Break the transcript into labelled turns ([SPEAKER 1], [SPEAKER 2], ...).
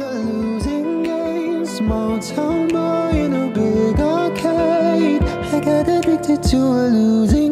[SPEAKER 1] A losing game, small town boy in a big arcade. I got addicted to a losing